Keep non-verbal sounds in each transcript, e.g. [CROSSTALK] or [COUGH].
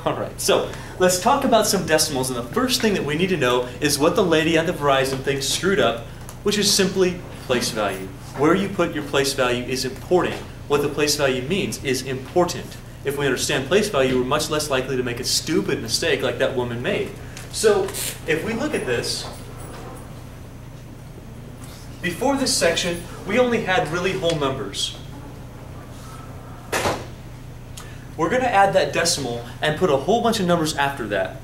[LAUGHS] All right, so let's talk about some decimals. And the first thing that we need to know is what the lady at the Verizon thing screwed up, which is simply place value. Where you put your place value is important. What the place value means is important. If we understand place value, we're much less likely to make a stupid mistake like that woman made. So if we look at this, before this section, we only had really whole numbers. We're going to add that decimal and put a whole bunch of numbers after that.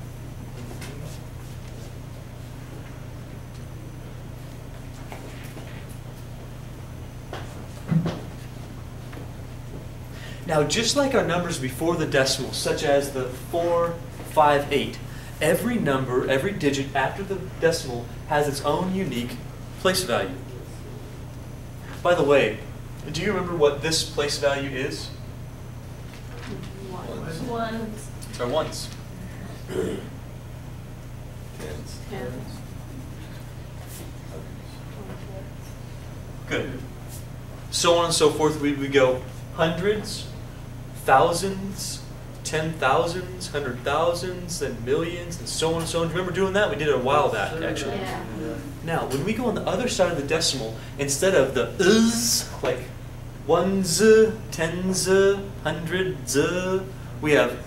Now, just like our numbers before the decimal, such as the 4, 5, 8, every number, every digit after the decimal has its own unique place value. By the way, do you remember what this place value is? Ones. Or ones. Tens. Good. So on and so forth, we would go hundreds, thousands, ten thousands, hundred thousands, then millions, and so on and so on. Do you remember doing that? We did it a while back, actually. Yeah. Now, when we go on the other side of the decimal, instead of the is, like ones, tens, hundreds, we have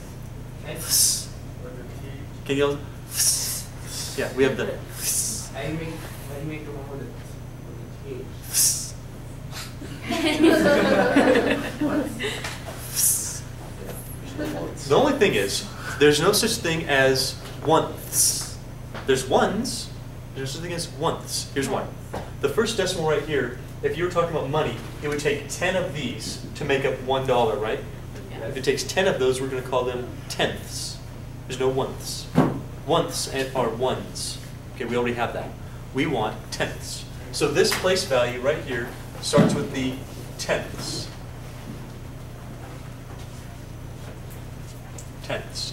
fs. Can you all? fs. Yeah, we have the fs. I make I make the one with the with the T. The only thing is, there's no such thing as once. There's ones, there's such thing as once. Here's why. The first decimal right here, if you were talking about money, it would take 10 of these to make up $1, right? If it takes 10 of those, we're going to call them tenths. There's no oneths. Oneths are ones. Okay, we already have that. We want tenths. So this place value right here starts with the tenths. Tenths.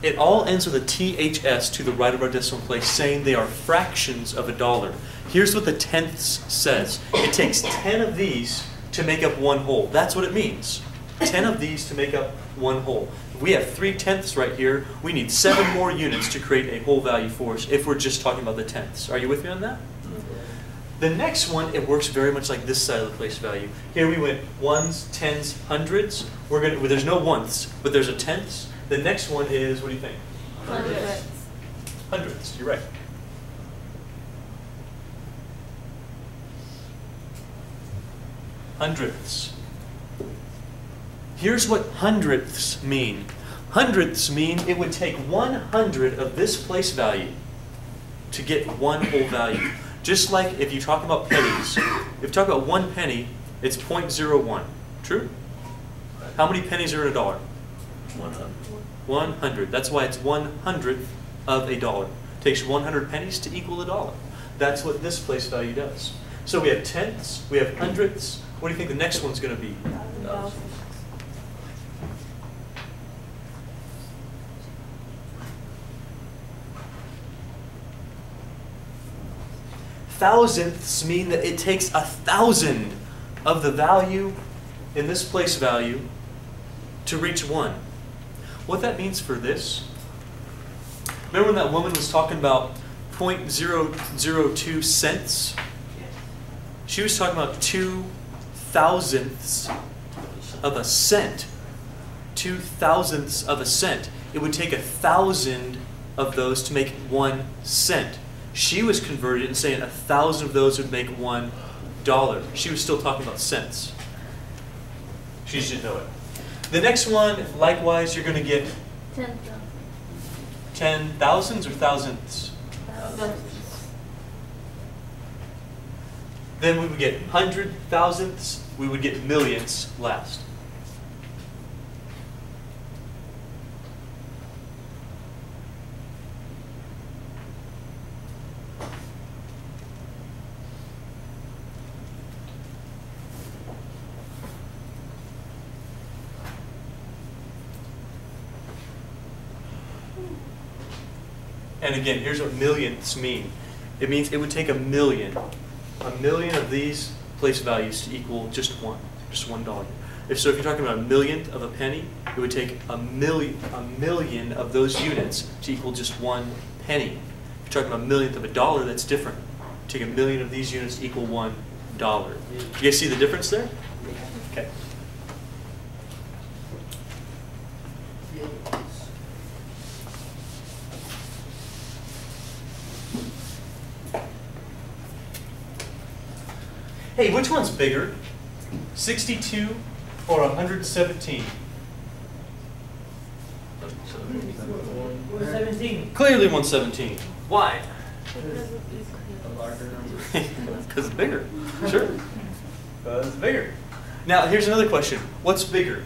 It all ends with a THS to the right of our decimal place, saying they are fractions of a dollar. Here's what the tenths says. It takes 10 of these to make up one whole. That's what it means. 10 of these to make up one whole. If we have three tenths right here, we need seven more units to create a whole value for us if we're just talking about the tenths. Are you with me on that? The next one, it works very much like this side of the place value. Here we went ones, tens, hundreds. We're gonna, well, there's no ones, but there's a tenths. The next one is, what do you think? Hundreds. Hundreds, you're right. Hundredths. Here's what hundredths mean. Hundredths mean it would take 100 of this place value to get one whole value. Just like if you talk about pennies. If you talk about one penny, it's 0.01. True? How many pennies are in a dollar? 100. 100. That's why it's one hundredth of a dollar. It Takes 100 pennies to equal a dollar. That's what this place value does. So we have tenths, we have hundredths. What do you think the next one's going to be? Thousandths mean that it takes a thousand of the value in this place value to reach one. What that means for this, remember when that woman was talking about 0.002 cents? She was talking about two thousandths of a cent. Two thousandths of a cent. It would take a thousand of those to make one cent. She was converted and saying a thousand of those would make one dollar. She was still talking about cents. She didn't know it. The next one, likewise, you're going to get Ten ten thousands or thousandths. thousand. Then we would get hundred thousandths. We would get millions last. Again, here's what millionths mean. It means it would take a million, a million of these place values to equal just one, just one dollar. If so, if you're talking about a millionth of a penny, it would take a million, a million of those units to equal just one penny. If you're talking about a millionth of a dollar, that's different. Take a million of these units to equal one dollar. You guys see the difference there? Okay. Hey, which one's bigger? 62 or 117? Seventeen. Clearly 117. Why? A larger number. Because it's bigger. Sure. Because it's bigger. Now, here's another question. What's bigger?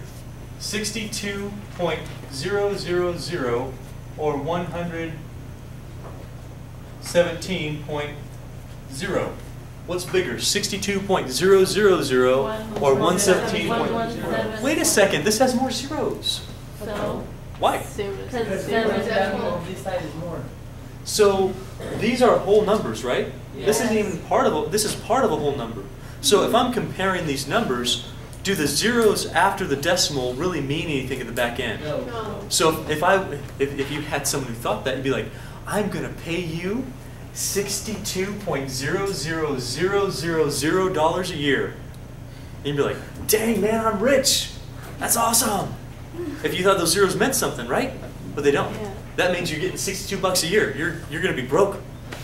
62.000 or 117.0? What's bigger? 62.000 or 117. Wait a second. This has more zeros. So. Why? Because Because the decimal more. of this side is more. So these are whole numbers, right? This isn't even part of a, this is part of a whole number. So if I'm comparing these numbers, do the zeros after the decimal really mean anything at the back end? No. No. So if, if I if, if you had someone who thought that, you'd be like, I'm gonna pay you sixty-two point zero zero zero zero zero dollars a year. You'd be like, dang man, I'm rich. That's awesome. If you thought those zeros meant something, right? But they don't. Yeah. That means you're getting sixty-two bucks a year. You're you're gonna be broke.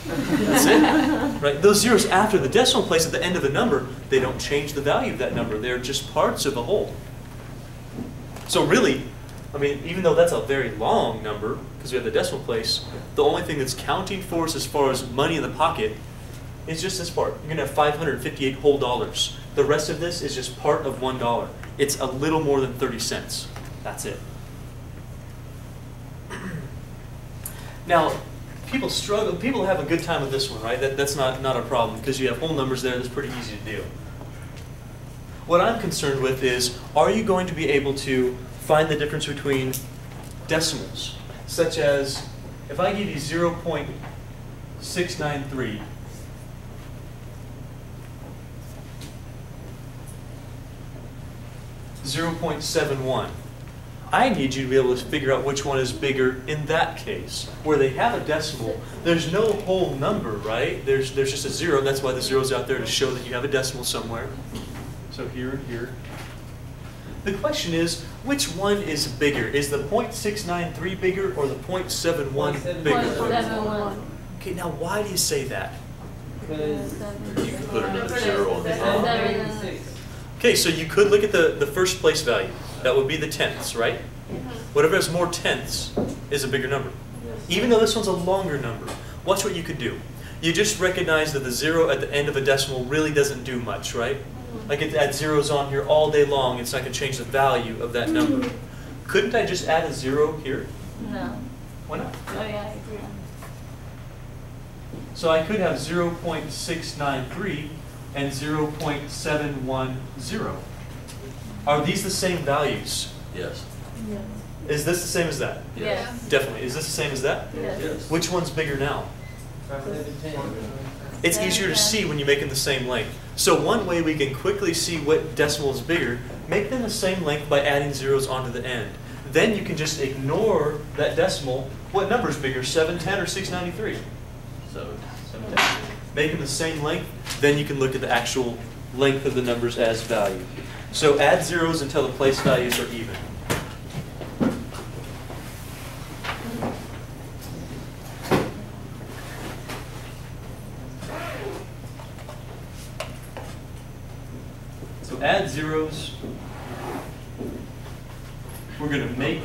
That's it. [LAUGHS] Right? Those zeros after the decimal place at the end of the number, they don't change the value of that number. They're just parts of a whole. So really, I mean, even though that's a very long number, because we have the decimal place, the only thing that's counting for us as far as money in the pocket is just this part. You're gonna have 558 whole dollars. The rest of this is just part of one dollar. It's a little more than 30 cents. That's it. [CLEARS THROAT] Now, people struggle, people have a good time with this one, right? That, that's not, not a problem, because you have whole numbers there, that's pretty easy to do. What I'm concerned with is, are you going to be able to find the difference between decimals? Such as, if I give you 0.693, Zero point seven one. I need you to be able to figure out which one is bigger in that case. Where they have a decimal, there's no whole number, right? There's, there's just a zero, that's why the zero's out there to show that you have a decimal somewhere. So here and here. The question is, which one is bigger? Is the .693 bigger or the .71 bigger? Point seven one. Okay, now why do you say that? Because. You can put another zero on the Seven, top. Seven. and six. Okay, so you could look at the, the first place value. That would be the tenths, right? Whatever has more tenths is a bigger number. Even though this one's a longer number, watch what you could do. You just recognize that the zero at the end of a decimal really doesn't do much, right? Like it add zeros on here all day long, it's not going to change the value of that number. Mm-hmm. Couldn't I just add a zero here? No. Why not? Oh, yeah, I agree. So I could have 0.693 and 0.710. Are these the same values? Yes. Yes. Is this the same as that? Yes. Definitely. Is this the same as that? Yes. Yes. Which one's bigger now? Five, seven, ten. It's easier to see when you make them the same length. So one way we can quickly see what decimal is bigger, make them the same length by adding zeros onto the end. Then you can just ignore that decimal. What number is bigger, 710 or 693? So, 710. Make them the same length, then you can look at the actual length of the numbers as value. So add zeros until the place values are even. So add zeros. We're going to make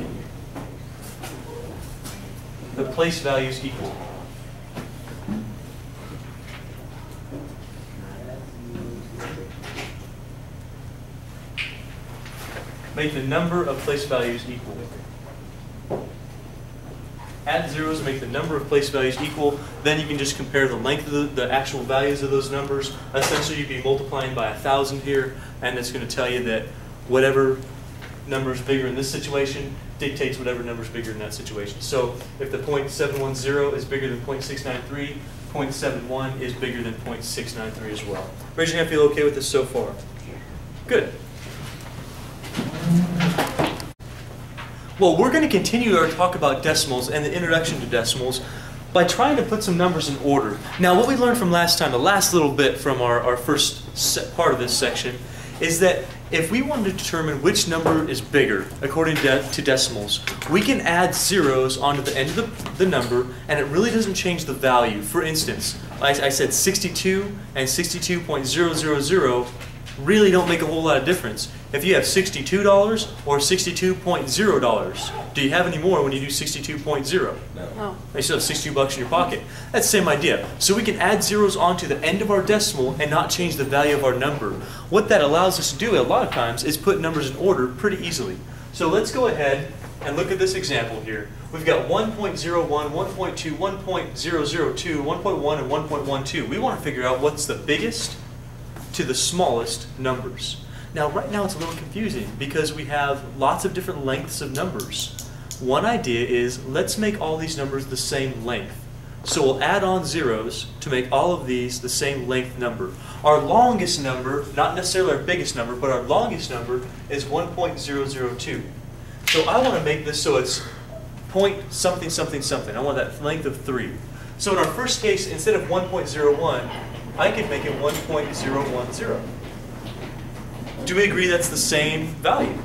the place values equal. Make the number of place values equal. Add zeros, make the number of place values equal. Then you can just compare the length of the, the actual values of those numbers. Essentially, you'd be multiplying by a thousand here, and it's going to tell you that whatever number is bigger in this situation dictates whatever number is bigger in that situation. So if the .710 is bigger than .693, .71 is bigger than .693 as well. Raise your hand if you feel okay with this so far. Good. Well, we're going to continue our talk about decimals and the introduction to decimals by trying to put some numbers in order. Now, what we learned from last time, the last little bit from our, our first part of this section, is that if we want to determine which number is bigger according to, to decimals, we can add zeros onto the end of the, the number and it really doesn't change the value. For instance, I, I said 62 and 62.000 really don't make a whole lot of difference. If you have $62 or $62.0, do you have any more when you do 62.0? No. Oh. You still have 62 bucks in your pocket. That's the same idea. So we can add zeros onto the end of our decimal and not change the value of our number. What that allows us to do a lot of times is put numbers in order pretty easily. So let's go ahead and look at this example here. We've got 1.01, 1.2, 1.002, 1.1, and 1.12. We want to figure out what's the biggest to the smallest numbers. Now, right now it's a little confusing because we have lots of different lengths of numbers. One idea is let's make all these numbers the same length. So we'll add on zeros to make all of these the same length number. Our longest number, not necessarily our biggest number, but our longest number is 1.002. So I want to make this so it's point something something something. I want that length of 3. So in our first case, instead of 1.01, I could make it 1.010. Do we agree that's the same value?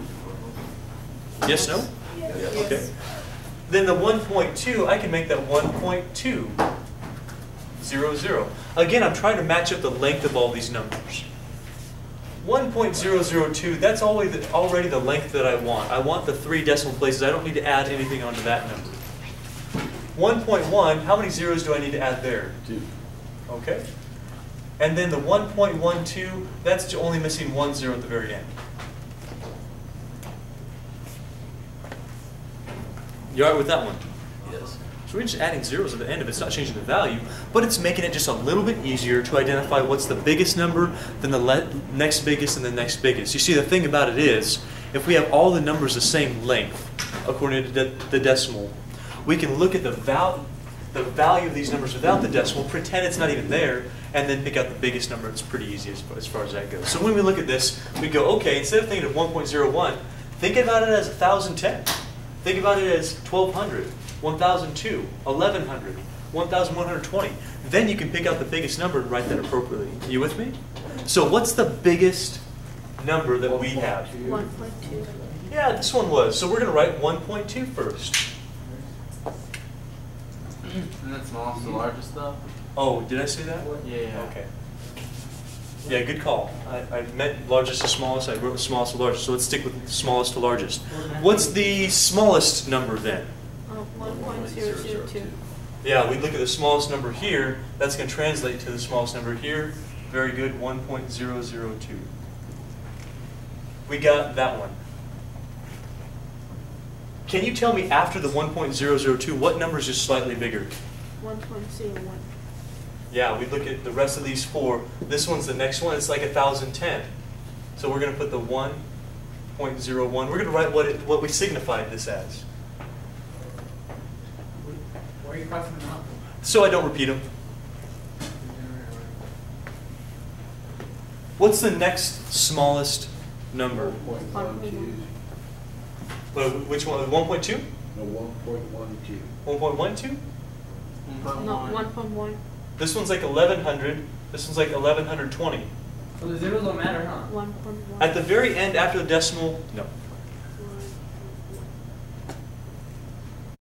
Yes, no? Yes. Okay. Then the 1.2, I can make that 1.2. Zero, zero. Again, I'm trying to match up the length of all these numbers. 1.002, that's already the, already the length that I want. I want the three decimal places. I don't need to add anything onto that number. 1.1, how many zeros do I need to add there? Two. Okay. And then the 1.12, that's only missing one zero at the very end. You all right with that one? Yes. So we're just adding zeros at the end of it. It's not changing the value, but it's making it just a little bit easier to identify what's the biggest number, then the next biggest, and the next biggest. You see, the thing about it is, if we have all the numbers the same length, according to de- the decimal, we can look at the, val- the value of these numbers without the decimal, pretend it's not even there, and then pick out the biggest number. It's pretty easy as far, as far as that goes. So when we look at this, we go, okay, instead of thinking of 1.01, think about it as 1,010. Think about it as 1,200, 1,002, 1,100, 1,120. Then you can pick out the biggest number and write that appropriately. You with me? So what's the biggest number that we have? One point two. Yeah, this one was. So we're going to write 1.2 first. And then smallest to largest though? Oh, did I say that? Yeah, yeah. Okay. Yeah, good call. I, I meant largest to smallest. I wrote smallest to largest. So let's stick with smallest to largest. What's the smallest number then? Uh, one point zero zero two. Yeah, we look at the smallest number here. That's going to translate to the smallest number here. Very good, 1.002. We got that one. Can you tell me after the 1.002, what number is just slightly bigger? 1.01. Yeah, we look at the rest of these four. This one's the next one. It's like 1,010. So we're going to put the 1.01. We're going to write what, it, what we signified this as. Why are you crossing them out? So I don't repeat them. What's the next smallest number? 1.02. But which one? 1.2? No, 1.12. 1.12? No, 1.1. This one's like 1100. This one's like 1120. So the zeros don't matter, huh? 1.1. At the very end, after the decimal, no.